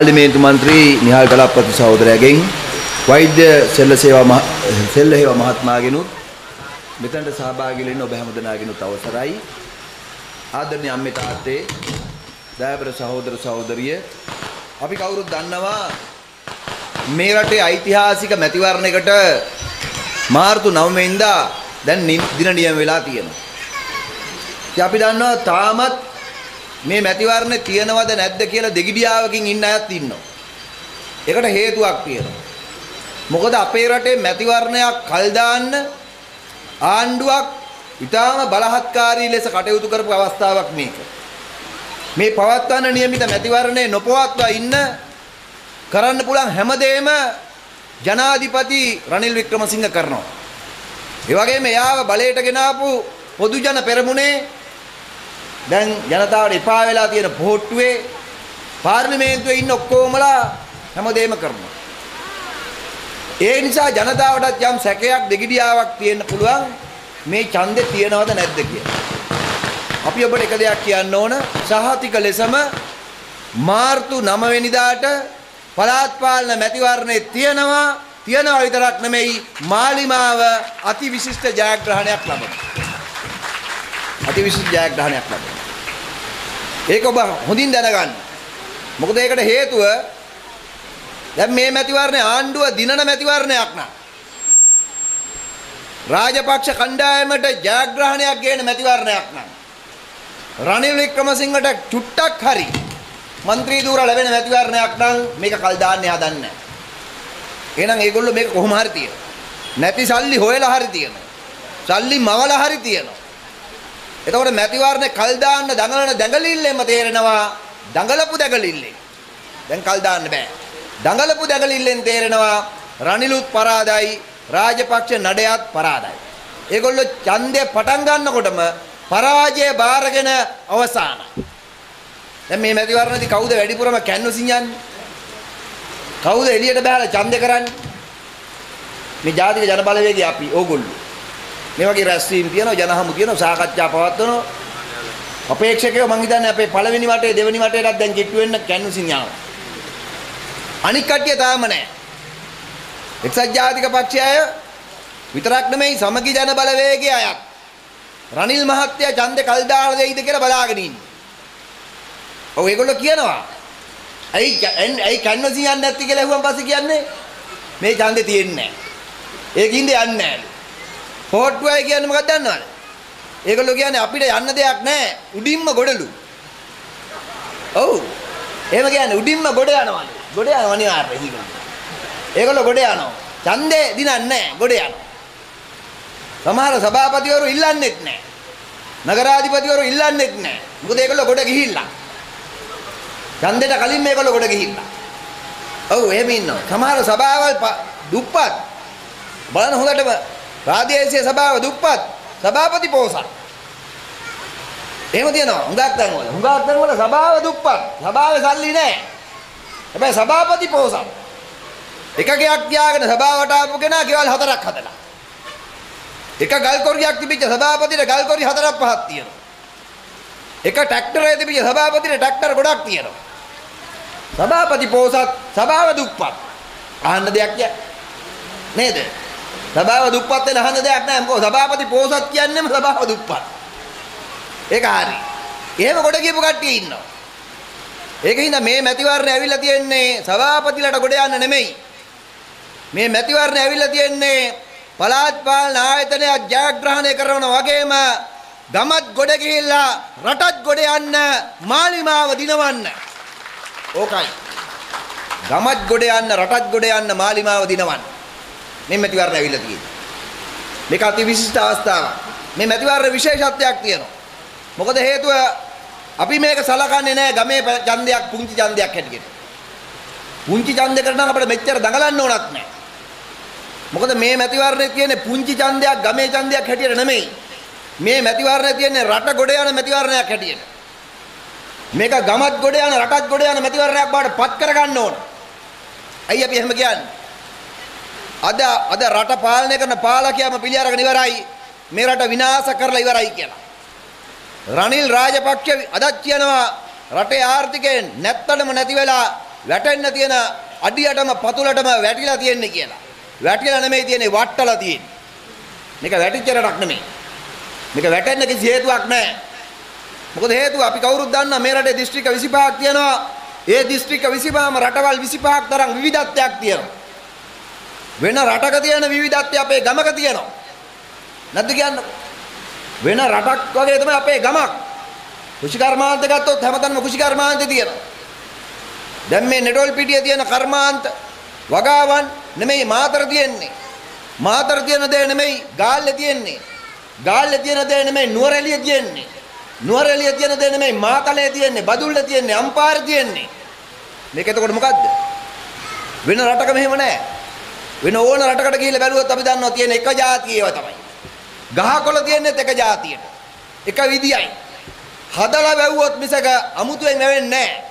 පාර්ලිමේන්තු මන්ත්‍රී නිහාල් කලප්පති සහෝදරයාගෙන් වෛද්‍ය සෙල්ල සේවා මහ- සෙල්ල හේවා මහත්මයාගෙනුත් මෙතනට සහභාගී වෙන්න ඔබ හැමදෙනාගෙනුත් අවසරයි ආදරණීය අම්මේ තාත්තේ දයාබර සහෝදර සහෝදරිය අපි කවුරුත් දන්නවා මේ රටේ ඓතිහාසික මැතිවරණයකට මාර්තු 9 වෙනිදා දැන් නි- දින නියම වෙලා තියෙනවා. ඉතින් අපි දන්නවා තාමත් මේ මැතිවරණේ තියනවද නැද්ද කියලා දෙගිඩියාවකින් ඉන්න අයත් ඉන්නවා. ඒකට හේතුවක් තියෙනවා. මොකද අපේ රටේ මැතිවරණයක් කල් දාන්න ආණ්ඩුවක් ඊටාම බලහත්කාරී ලෙස කටයුතු කරපු අවස්ථාවක් මේක. මේ පවත්වන નિયમિત මැතිවරණේ නොපවත්වා ඉන්න කරන්න පුළුවන් හැමදේම ජනාධිපති රනිල් වික්‍රමසිංහ කරනවා. ඒ වගේම එයාව බලයට ගෙනාපු පොදු ජන පෙරමුණේ දැන් ජනතාවට එපා වෙලා තියෙන පොහොට්ටුවේ පාර්ලිමේන්තුවේ ඉන්න ඔක්කොමලා හැමදේම කරනවා. ඒ නිසා ජනතාවටත් යම් සැකයක් දෙගිඩියාවක් තියෙන්න පුළුවන් මේ ඡන්දේ තියනවද නැද්ද කියලා. අපි ඔබට එක දෙයක් කියන්න ඕන සහතික ලෙසම මාර්තු 9 වෙනිදාට පළාත් පාලන මැතිවරණේ තියනවා තියනවා විතරක් නෙමෙයි මාලිමාව අතිවිශිෂ්ට ජයග්‍රහණයක් ලබනවා. අතිවිශිෂ්ට ජයග්‍රහණයක් ලබනවා. ඒක ඔබ හොඳින් දැනගන්න. මොකද ඒකට හේතුව දැන් මේ මැතිවරණේ ආණ්ඩුව දිනන මැතිවරණයක් නා. රාජපක්ෂ කණ්ඩායමට ජයග්‍රහණයක් ගේන මැතිවරණයක් නම් රනිල් වික්‍රමසිංහට චුට්ටක් හරි മന്ത്രി ධූර ලැබෙන මැතිවරණයක් නම් මේක කල් දාන්නේ හදන්නේ නැහැ. එහෙනම් ඒගොල්ලෝ මේක කොහොම හරි තියෙනවා. නැති සල්ලි හොයලා හරි තියෙනවා. සල්ලි මවලා හරි තියෙනවා. එතකොට මැතිවරණේ කල් දාන්න දඟලන දඟලිල්ලෙම තේරෙනවා දඟලපු දඟලිල්ලෙන්. දැන් කල් දාන්න බෑ. දඟලපු දඟලිල්ලෙන් තේරෙනවා රනිලුත් පරාදයි රාජපක්ෂ නඩයත් පරාදයි. ඒගොල්ලෝ ඡන්දය පටන් ගන්නකොටම පරාජය බාරගෙන අවසానයි. දැන් මේ මැතිවරණදී කවුද වැඩිපුරම කැන්වසින් යන්නේ? කවුද එළියට බහලා ඡන්දය කරන්නේ? මේ ජාතික ජනබලවේගය අපි ඕගොල්ලෝ. මේ වගේ රැස්වීම් තියෙනවා ජනහමු තියෙනවා සාකච්ඡා පවත්වනවා. අපේක්ෂකයෝ මං හිතන්නේ අපේ පළවෙනි වටේ දෙවෙනි වටේටත් දැන් කිට්ටු වෙන්න කැන්වසින් යනවා. අනික් කට්ටිය තාම නැහැ. එක්සත් ජාතික පක්ෂය අය විතරක් නෙමෙයි සමගි ජන බලවේගයේ අයත් රනිල් මහත්තයා ඡන්දේ කල් දාලා දෙයිද කියලා බලාගෙන ඉන්නේ. ඔව් ඒගොල්ලෝ කියනවා. ඇයි කැ- ඇයි කැන්වසින් යන්නේ නැති කියලා ඇහුවන් පස්සේ කියන්නේ මේ ඡන්දේ තියෙන්නේ නැහැ. ඒකින්ද යන්නේ නැහැ. පොට්ටුවයි කියන්නේ මොකක්ද දන්නවද? ඒගොල්ලෝ කියන්නේ අපිට යන්න දෙයක් නැහැ. උඩින්ම ගොඩලු. ඔව්. එහෙම කියන්නේ උඩින්ම ගොඩ යනවා. ගොඩ යනවා අනිවාර්යයෙන් ඒගොල්ලෝ. ඒගොල්ලෝ ගොඩ යනවා. ඡන්දේ දිනන්නේ නැහැ. ගොඩ යනවා. සමහර සභාපතිවරු ඉල්ලන්නෙත් නැහැ. නගරාධිපතිවරු ඉල්ලන්නෙත් නැහැ. මොකද ඒගොල්ලෝ ගොඩ ගිහිල්ලා. ඡන්දෙට කලින් මේගොල්ලෝ ගොඩ ගිහිල්ලා. ඔව් එහෙම ඉන්නවා. සමහර සභාවල් ප- දුප්පත්. බලන්න හොඳටම ප්‍රාදේශීය සභාව දුප්පත්. සභාපති පෝසත්. එහෙම තියෙනවා. හුඟක් තැන්වල. හුඟක් තැන්වල සභාව දුප්පත්. සභාවේ සල්ලි නැහැ. හැබැයි සභාපති පෝසත්. එකකයක් තියාගෙන සභාවට ආපු කෙනා කෙවල් හතරක් හදලා. එක ගල් කොරියක් තිබිච්ච සභාපතිට ගල් කොරි හතරක් පහක් තියෙනවා. එක ට්‍රැක්ටරේ තිබිච්ච සභාපතිට ට්‍රැක්ටර් ගොඩක් තියෙනවා. සභාපති පෝසත් සභාව දුප්පත්. අහන්න දෙයක් ය. නේද? සභාව දුප්පත් වෙන අහන්න දෙයක් නැහැ. මොකද සභාපති පෝසත් කියන්නේම සභාව දුප්පත්. ඒක හරි. එහෙම කොට කියපු කට්ටිය ඉන්නවා. ඒකින්ද මේ මැතිවරණය ඇවිල්ලා තියෙන්නේ සභාපතිලට ගොඩ යන්න නෙමෙයි. මේ මැතිවරණය ඇවිල්ලා තියෙන්නේ පළාත් පාලන ආයතනයක් ජයග්‍රහණය කරන වගේම ගමත් ගොඩ ගිහිල්ලා රටත් ගොඩ යන්න මාලිමාව දිනවන්න. ඕකයි. ගමත් ගොඩ යන්න රටත් ගොඩ යන්න මාලිමාව දිනවන්න. මේ මැතිවරණය ඇවිල්ලා තියෙන්නේ. මේක අති විශිෂ්ට අවස්ථාවක්. මේ මැතිවරණ විශේෂත්වයක් තියෙනවා. මොකද හේතුව අපි මේක සලකන්නේ නැහැ ගමේ ප- ඡන්දයක් පුංචි ඡන්දයක් හැටියට. පුංචි ඡන්දයකට නම් අපිට මෙච්චර දඟලන්න ඕනත් නැහැ. මොකද මේ මැතිවරණේ තියෙන්නේ පුංචි ඡන්දයක් ගමේ ඡන්දයක් හැටියට නෙමෙයි. මේ මැතිවරණේ තියෙන්නේ රට ගොඩ යන මැතිවරණයක් හැටියට. මේක ගමත් ගොඩ යන රටත් ගොඩ යන මැතිවරණයක් බවට පත් කරගන්න ඕන. ඇයි අපි එහෙම කියන්නේ? අද අද රට පාලනය කරන පාලකයාම පිළි අරගෙන ඉවරයි. මේ රට විනාශ කරලා ඉවරයි කියලා. රනිල් රාජපක්ෂ අදත් කියනවා රටේ ආර්ථිකයෙන් නැත්තටම නැති වෙලා වැටෙන්න තියෙන අඩියටම පතුලටම වැටිලා තියෙන්නේ කියලා. වැටිලා නෙමෙයි තියෙන්නේ වට්ටලා තියෙන්නේ. මේක වැටිච්ච රටක් නෙමෙයි. මේක වැටෙන්න කිසි හේතුවක් නැහැ. මොකද හේතුව අපි කවුරුත් දන්නා මේ රටේ දිස්ත්‍රික්ක 25ක් තියෙනවා. ඒ දිස්ත්‍රික්ක 25ම රටවල් 25ක් තරම් විවිධත්වයක් තියෙනවා. වෙන රටක තියෙන විවිධත්වය අපේ ගමක තියෙනවා. නැද්ද කියන්නකො? වෙන රටක් වගේ තමයි අපේ ගමක්. කුෂිකර්මාන්ත ගත්තොත් හැමතැනම කුෂිකර්මාන්ත තියෙනවා. දැන් මේ නෙටොල් පිටියේ තියෙන කර්මාන්ත වගාවන් නෙමෙයි මාතර තියෙන්නේ. මාතර තියෙන දේ නෙමෙයි ගාල්ලේ තියෙන්නේ. ගාල්ලේ තියෙන දේ නෙමෙයි නුවරඑළිය තියෙන්නේ. නුවරඑළිය තියෙන දේ නෙමෙයි මාතලේ තියෙන්නේ. බදුල්ලේ තියෙන්නේ. අම්පාරේ තියෙන්නේ. මේක එතකොට මොකද්ද? වෙන රටක මෙහෙම නැහැ. වෙන ඕන රටකට ගිහිල්ලා බැලුවොත් අපි දන්නවා තියෙන එක જાතිය ඒවා තමයි. ගහකොළ තියෙන්නේත් එක જાතියට. එක විදියයි. හදලා වැව්වොත් මිසක අමුතුවෙන් වැවෙන්නේ නැහැ.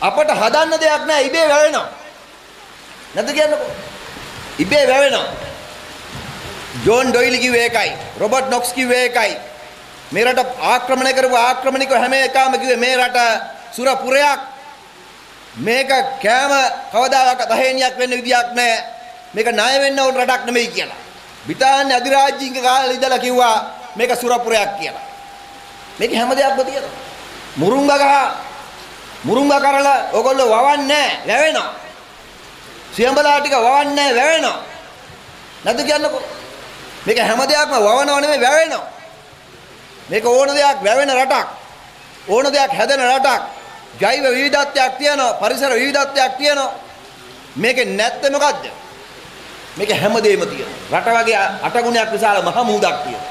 අපට හදන්න දෙයක් නැහැ ඉබේ වැවෙනවා. නැද්ද කියන්නකෝ? ඉබේ වැවෙනවා. ජෝන් ඩොයිලි කිව්වේ ඒකයි. රොබර්ට් නොක්ස් කිව්වේ ඒකයි. මේ රට ආක්‍රමණය කරපු ආක්‍රමණිකව හැම එකම කිව්වේ මේ රට සුරපුරයක්. මේක කෑම කවදාකවත් අහේනියක් වෙන්න විදියක් නැහැ. මේක ණය වෙන්න ඕන රටක් නෙමෙයි කියලා. බ්‍රිතාන්‍ය අධිරාජ්‍යික කාලේ ඉඳලා කිව්වා මේක සුරපුරයක් කියලා. මේක හැම දෙයක්ම තියෙනවා. මුරුංග ගහ මුරුංග කරලා ඕගොල්ලෝ වවන්නේ නැහැ වැවෙනවා. සියඹලා ටික වවන්නේ නැහැ වැවෙනවා. නැද්ද කියන්නකෝ? මේක හැම දෙයක්ම වවනව නෙමෙයි වැවෙනවා. මේක ඕන දෙයක් වැවෙන රටක්. ඕන දෙයක් හැදෙන රටක්. ජෛව විවිධත්වයක් තියෙනවා, පරිසර විවිධත්වයක් තියෙනවා. මේකේ නැත්te මොකද්ද? මේක හැමදේම තියෙනවා. රට වගේ අටගුණයක් විශාල මහ මුහුදක් තියෙනවා.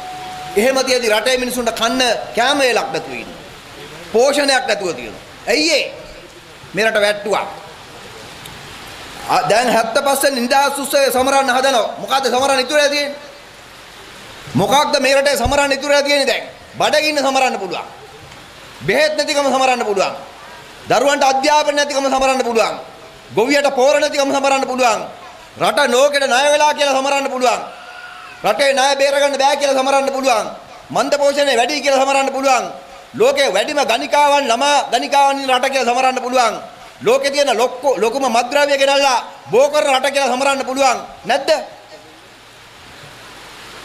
එහෙම තියදී රටේ මිනිසුන්ට කන්න කැම වේලක් නැතුව ඉන්නවා. පෝෂණයක් නැතුව තියෙනවා. ඇයි ඒ? මේ රට වැට්ටුවා. දැන් 75 නිදහස් උත්සවය සමරන්න හදනවා. මොකද්ද සමරන්න ඉතුරුලා තියෙන්නේ? මොකක්ද මේ රටේ සමරන්න ඉතුරුලා තියෙන්නේ දැන්? බඩගින්න සමරන්න පුළුවන්. බෙහෙත් නැතිකම සමරන්න පුළුවන්. දරුවන්ට අධ්‍යාපන නැතිකම සමරන්න පුළුවන්. ගොවියට පෝර නැතිකම සමරන්න පුළුවන්. රට නෝකෙට ණය වෙලා කියලා සමරන්න පුළුවන්. රටේ ණය බේරගන්න බෑ කියලා සමරන්න පුළුවන්. මන්ද පෝෂණය වැඩි කියලා සමරන්න පුළුවන්. ලෝකේ වැඩිම ගණිකාවන් ළමා ගණිකාවන් ඉන්න රට කියලා සමරන්න පුළුවන්. ලෝකේ තියෙන ලොක්කො ලොකුම මත්ද්‍රව්‍ය ගෙනල්ලා බෝ කරන රට කියලා සමරන්න පුළුවන්. නැද්ද?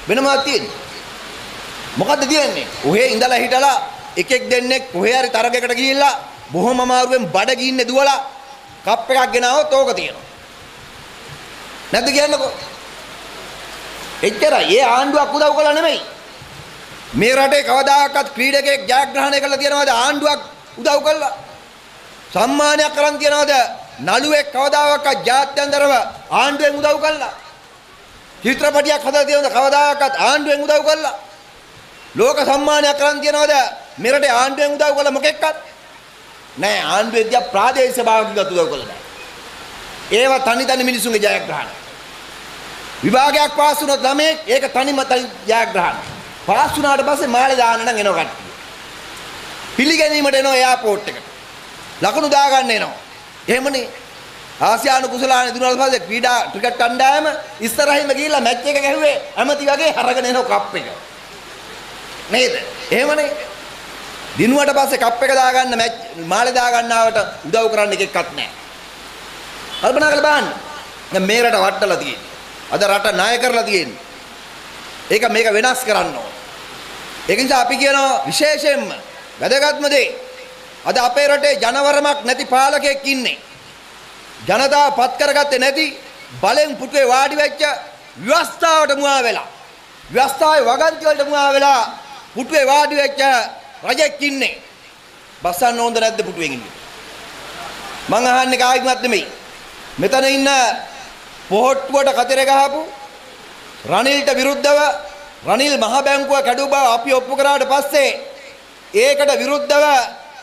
වෙන මොකක්ද තියෙන්නේ? මොකද්ද තියෙන්නේ? ඔහේ ඉඳලා හිටලා එකෙක් දෙන්නෙක් කොහේ හරි තරගයකට ගිහිල්ලා බොහොම අමාරුවෙන් බඩ ගින්නේ දුවලා කප් එකක් ගෙනාවොත් ඕක තියෙනවා. නැද්ද කියන්නකෝ? එච්චරයි. ඒ ආණ්ඩුවක් උදව් කළා නෙමෙයි. මේ රටේ කවදාකවත් ක්‍රීඩකයෙක් ජයග්‍රහණය කළා තියනවාද ආණ්ඩුවක් උදව් කළා? සම්මානයක් කරන් තියනවාද? නළුවෙක් කවදාකවත් ජාත්‍යන්තරව ආණ්ඩුවෙන් උදව් කළා? චිත්‍රපටියක් හදලා තියනවාද කවදාකවත් ආණ්ඩුවෙන් උදව් කළා? ලෝක සම්මානයක් කරන් තියනවාද? මේ රටේ ආණ්ඩුවෙන් උදව් කළා මොකෙක්වත්? නෑ ආණ්ඩුවේ දිහා ප්‍රාදේශීය භාගිකත් උදව් කළා නෑ. ඒවා තනි තනි මිනිසුන්ගේ ජයග්‍රහණ. විභාගයක් පාස් වුණොත් ළමයෙක් ඒක තනිම තනි ජයග්‍රහණ. පාස් වුණාට පස්සේ මාළේ දාන්න නම් එනවා කට්ටිය. පිළිගැනීමට එනවා එයාපෝට් එකට. ලකුණු දාගන්න එනවා. එහෙමනේ. ආසියානු කුසලාන දුන්නාට පස්සේ ක්‍රීඩා ක්‍රිකට් කණ්ඩායම ඉස්සරහින්ම ගිහිල්ලා මැච් එක ගැහුවේ ඇමති වගේ අරගෙන එනවා කප් එක. නේද? එහෙමනේ. දිනුවට පස්සේ කප් එක දාගන්න මැච් මාළේ දාගන්නවට උදව් කරන්න එකෙක්වත් නැහැ. කල්පනා කරලා බලන්න. දැන් මේ රට වට්ටලා තියෙන්නේ. අද රට ණය කරලා තියෙන්නේ. ඒක මේක වෙනස් කරන්න ඕන. ඒක නිසා අපි කියනවා විශේෂයෙන්ම වැදගත්ම දේ අද අපේ රටේ ජනවරමක් නැති පාලකයෙක් ඉන්නේ. ජනතාව පත් කරගත්තේ නැති බලෙන් පුටුවේ වාඩි වෙච්ච ව්‍යවස්ථාවට මුවා වෙලා. ව්‍යවස්ථාවේ වගන්ති වලට මුවා වෙලා පුටුවේ වාඩි වෙච්ච රජෙක් ඉන්නේ. බස්සන්න ඕනද නැද්ද පුටුවෙන් ඉන්නේ? මං අහන්නේ කායිමත් නෙමෙයි. මෙතන ඉන්න පොහොට්ටුවට කතර ගහපු රනිල්ට විරුද්ධව රනිල් මහ බැංකුව කැඩු බව අපි ඔප්පු කරාට පස්සේ ඒකට විරුද්ධව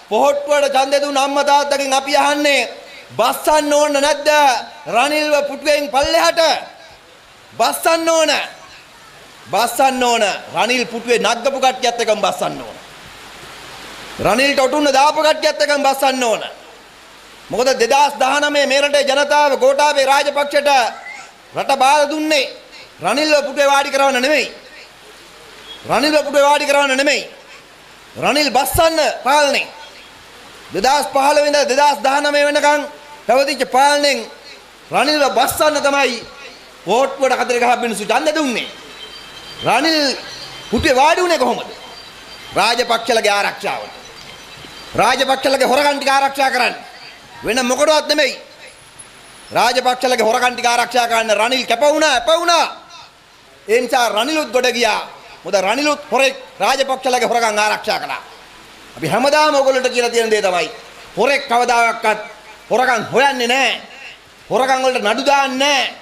පොහොට්ටුවට ඡන්දෙ දුන්න අම්මා තාත්තගෙන් අපි අහන්නේ බස්සන්න ඕන නැද්ද? රනිල්ව පුටුවෙන් පල්ලෙහාට බස්සන්න ඕන. බස්සන්න ඕන. රනිල් පුටුවේ නග්ගපු කට්ටියත් එකම බස්සන්න ඕන. රනිල්ට ඔටුන්න දාපු කට්ටියත් එකම බස්සන්න ඕන. මොකද 2019 මේ රටේ ජනතාව ගෝඨාභය රාජපක්ෂට රට බාර දුන්නේ රනිල්ව පුටුවේ වාඩි කරවන්න නෙමෙයි. රනිල්ව පුටුවේ වාඩි කරවන්න නෙමෙයි. රනිල් බස්සන්න පාලනේ. 2015 ඉඳලා 2019 වෙනකන් පැවතිච්ච පාලනයෙන් රනිල්ව බස්සන්න තමයි කෝට්ටුවට කතර ගහ මිනිස්සු ඡන්ද දුන්නේ. රනිල් පුටුවේ වාඩි වුණේ කොහොමද? රාජපක්ෂලගේ ආරක්ෂාවට. රාජපක්ෂලගේ හොරකම් ටික ආරක්ෂා කරන්න. වෙන මොකටවත් නෙමෙයි. රාජපක්ෂලගේ හොරකම් ටික ආරක්ෂා කරන්න රනිල් කැප වුණා, අප වුණා. ඒ නිසා රනිලුත් ගොඩ ගියා. මොකද රනිලුත් හොරෙක් රාජපක්ෂලගේ හොරකම් ආරක්ෂා කළා. අපි හැමදාම ඔයගොල්ලන්ට කියලා තියෙන දේ තමයි හොරෙක් කවදාවත් හොරකම් හොයන්නේ නැහැ. හොරකම් වලට නඩු දාන්නේ නැහැ.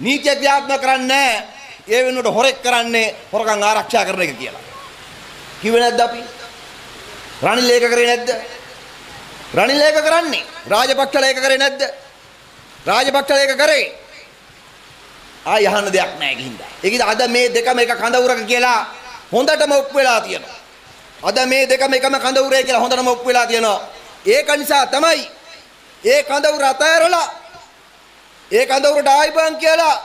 නීතිය ක්‍රියාත්මක කරන්නේ නැහැ. ඒ වෙනුවට හොරෙක් කරන්නේ හොරකම් ආරක්ෂා කරන එක කියලා. කිව්වේ නැද්ද අපි? රනිල් ඒක කරේ නැද්ද? රනිල් ඒක කරන්නේ. රාජපක්ෂලා ඒක කරේ නැද්ද? රාජපක්ෂලා ඒක කරේ. ආය අහන්න දෙයක් නැහැ ගිහින්දා. ඒකද අද මේ දෙකම එක කඳවුරක කියලා හොඳටම ඔප්පු වෙලා තියෙනවා. අද මේ දෙකම එකම කඳවුරේ කියලා හොඳටම ඔප්පු වෙලා තියෙනවා. ඒක නිසා තමයි ඒ කඳවුර අතෑරලා ඒ කඳවුරට ආයිබන් කියලා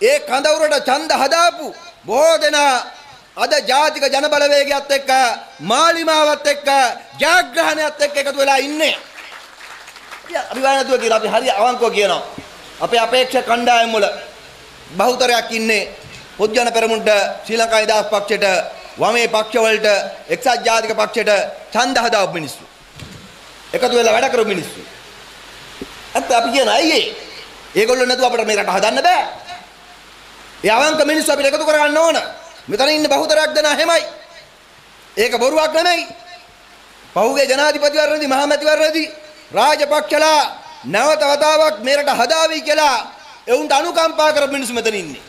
ඒ කඳවුරට ඡන්ද හදාපු බොහෝ දෙනා අද ජාතික ජනබලවේගයත් එක්ක මාලිමාවත් එක්ක ජයග්‍රහණයත් එක්ක එකතු වෙලා ඉන්නේ. අපි වයනතුව කියලා අපි හරි අවංකව කියනවා. අපේ අපේක්ෂක කණ්ඩායම් වල බහුතරයක් ඉන්නේ පොත්ජන පෙරමුණට ශ්‍රී ලංකා නිදහස් පක්ෂයට වමේ පක්ෂවලට එක්සත් ජාතික පක්ෂයට ඡන්ද හදාපු මිනිස්සු. එකතු වෙලා වැඩ කරපු මිනිස්සු. අත් අපි කියන අයියේ ඒගොල්ලෝ නැතුව අපිට මේ රට හදන්න බෑ. ඒ අවංක මිනිස්සු අපිට එකතු කරගන්න ඕන. මෙතන ඉන්න බහුතරයක් දෙනා හැමයි. ඒක බොරුවක් නෙමෙයි. පහුගිය ජනාධිපතිවරණදී මහමැතිවරණදී රාජපක්ෂලා නැවත වතාවක් මේ රට හදාවි කියලා එවුන්ට අනුකම්පා කරපු මිනිස්සු මෙතන ඉන්නේ.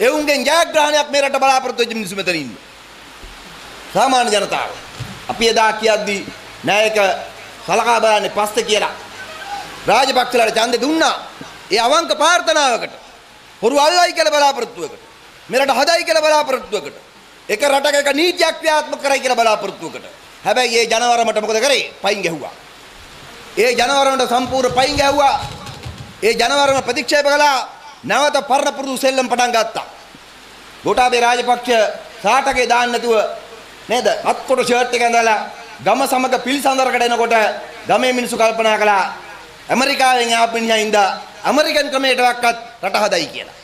එවුන්ගෙන් ජයග්‍රහණයක් මේ රට බලාපොරොත්තු වෙච්ච මිනිස්සු මෙතන ඉන්නේ. සාමාන්‍ය ජනතාව. අපි එදා කියද්දී නෑ ඒක සලකා බලන්නේ පස්සේ කියලා. රාජපක්ෂලාට ඡන්දෙ දුන්නා. ඒ අවංක ප්‍රාර්ථනාවකට. හොරු අල්ලයි කියලා බලාපොරොත්තුවකට. මෙරට හදයි කියලා බලාපොරොත්තුවකට. එක රටක එක නීතියක් ක්‍රියාත්මක කරයි කියලා බලාපොරොත්තුවකට. හැබැයි ඒ ජනවරමට මොකද කරේ? පයින් ගැහුවා. ඒ ජනවරමට සම්පූර්ණ පයින් ගැහුවා. ඒ ජනවරම ප්‍රතික්ෂේප කළා. නැවත පරණ පුරුදු සෙල්ලම් පටන් ගත්තා. ගෝඨාභය රාජපක්ෂ සාටකේ දාන්න නැතුව නේද? අත්කොට ෂර්ට් එක ඇඳලා ගම සමග පිළිසඳරකට එනකොට ගමේ මිනිස්සු කල්පනා කළා ඇමරිකාවෙන් ආපු මිනිහා ඉඳා ඇමරිකන් ක්‍රමයටවත් රට හදයි කියලා.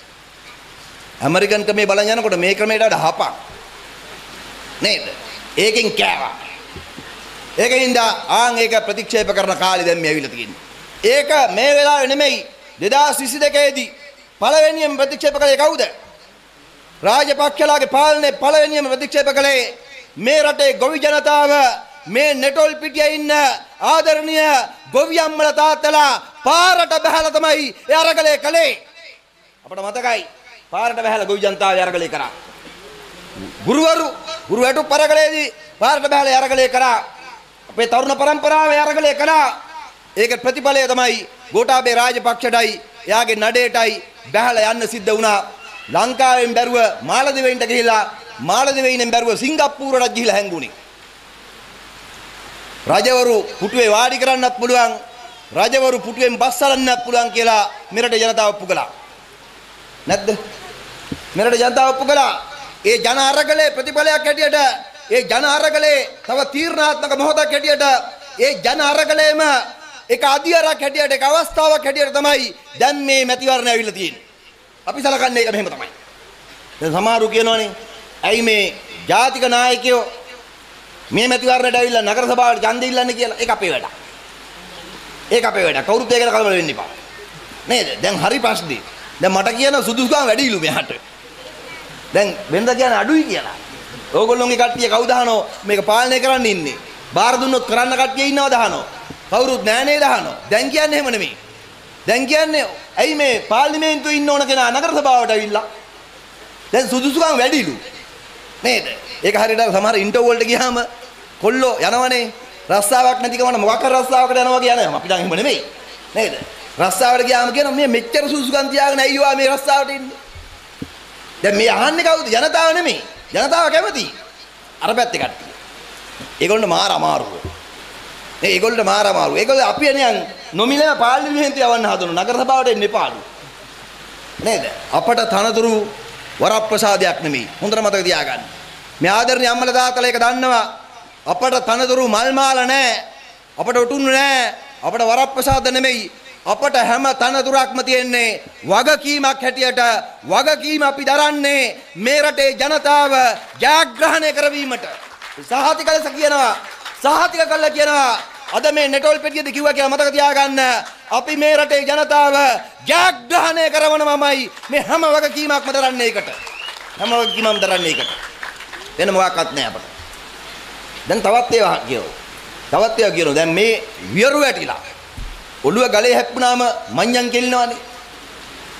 ඇමරිකන් ක්‍රමේ බලන් යනකොට මේ ක්‍රමයට වඩා හපක්. නේද? ඒකෙන් කෑවා. ඒකින්ද ආන් ඒක ප්‍රතික්ෂේප කරන කාලේ දැන් මේ ඇවිල්ලා තියෙන්නේ. ඒක මේ වෙලාවේ නෙමෙයි 2022 දී පළවෙනියම ප්‍රතික්ෂේප කළේ කවුද? රාජපක්ෂලාගේ පාලනේ පළවෙනියම ප්‍රතික්ෂේප කළේ මේ රටේ ගොවි ජනතාව මේ නෙටොල් පිටියේ ඉන්න ආදරණීය ගොවියම්මල තාත්තලා පාරට බහැලා තමයි ඒ අරගලේ කළේ. අපට මතකයි පාරට බහැලා ගොවි ජනතාව අරගලේ කරා. ගුරුවරු ගුරු වැටු පරගලේදී පාරට බහැලා අරගලේ කරා. අපේ තරුණ පරම්පරාවේ අරගලේ කළා. ඒක ප්‍රතිඵලය තමයි ගෝඨාභය රාජපක්ෂටයි එයාගේ නඩේටයි බහැලා යන්න සිද්ධ වුණා. ලංකාවෙන් බැරුව මාලදිවයින්ට ගිහිලා මාලදිවයිනෙන් බැරුව සිංගප්පූරුවට ගිහිලා හැංගුණේ. රජවරු පුටුවේ වාඩි කරන්නත් පුළුවන් රජවරු පුටුවෙන් බස්සලන්නත් පුළුවන් කියලා මෙරට ජනතාව ඔප්පු කළා. නැද්ද? මෙරට ජනතාව ඔප්පු කළා. ඒ ජන අරගලේ ප්‍රතිඵලයක් හැටියට ඒ ජන අරගලේ තව තීරණාත්මක මොහොතක් හැටියට ඒ ජන අරගලේම එක අධියරක් හැටියට එක අවස්ථාවක් හැටියට තමයි දැන් මේ මැතිවරණය ඇවිල්ලා තියෙන්නේ. අපි සලකන්නේ ඒක මෙහෙම තමයි. දැන් සමහරු කියනවනේ ඇයි මේ ජාතික නායකයෝ මේ මැතිවරණයට ඇවිල්ලා නගර සභාවට ඡන්දෙ ඉල්ලන්නේ කියලා ඒක අපේ වැඩක්. ඒක අපේ වැඩක්. කවුරුත් ඒකට කලබල වෙන්න එපා. නේද? දැන් හරි ප්‍රශ්නේ. දැන් මට කියන සුදුසුකම් වැඩිලු මෙහාට. දැන් වෙනද කියන්නේ අඩුයි කියලා. ඕගොල්ලෝගේ කට්ටිය කවුද අහනෝ මේක පාලනය කරන්න ඉන්නේ. බාර දුන්නොත් කරන්න කට්ටිය ඉන්නවද අහනෝ. කවුරුත් නෑ නේද අහනෝ. දැන් කියන්නේ එහෙම නෙමෙයි. දැන් කියන්නේ ඇයි මේ පාර්ලිමේන්තුවේ ඉන්න ඕන කෙනා නගර සභාවට ඇවිල්ලා දැන් සුදුසුකම් වැඩිලු. නේද? ඒක හරියට සමහර ඉන්ටර්වල් වලට ගියාම කොල්ලෝ යනවනේ රස්සාවක් නැති කමන මොකක් හරි රස්සාවකට යනවා කියනවා. අපි නම් එහෙම නෙමෙයි. නේද? රස්සාවට ගියාම කියනවා මේ මෙච්චර සුදුසුකම් තියාගෙන අයියෝ මේ රස්සාවට ඉන්නේ. දැන් මේ අහන්නේ කවුද? ජනතාව නෙමෙයි. ජනතාව කැමති. අර පැත්තේ කට්ටිය. ඒගොල්ලෝ මාර අමාරුව. නේ ඒගොල්ලෝ මාර අමාරුව. ඒගොල්ලෝ අපි නිකන් නොමිලේ පාර්ලිමේන්තුව යවන්න හදන නගර සභාවට එන්න එපාලු. නේද? අපට තනතුරු වරප්‍රසාදයක් නෙමෙයි. හොඳට මතක තියාගන්න. මේ ආදරණීය අම්මලා තාත්තලා ඒක දන්නවා. අපට තනතුරු මල් මාල නැහැ. අපට උටුන්නු නැහැ. අපට වරප්‍රසාද නෙමෙයි අපට හැම තනතුරක්ම තියෙන්නේ වගකීමක් හැටියට වගකීම අපි දරන්නේ මේ රටේ ජනතාව ජයග්‍රහණය කරවීමට. සහතික ලෙස කියනවා සහතික කළා කියනවා. අද මේ නෙටෝල් පෙටියද කිව්වා කියලා මතක තියාගන්න. අපි මේ රටේ ජනතාව ජයග්‍රහණය කරනවමයි මේ හැම වගකීමක්ම දරන්නේ ඒකට. හැම වගකීමක්ම දරන්නේ ඒකට. වෙන මොකක්වත් නෑ අපට. දැන් තවත් ඒවා කියනවා. තවත් ඒවා කියනවා. දැන් මේ වියරු වැටිලා ඔළුව ගලේ හැප්පුණාම මඤ්ඤන් කෙලිනවනේ.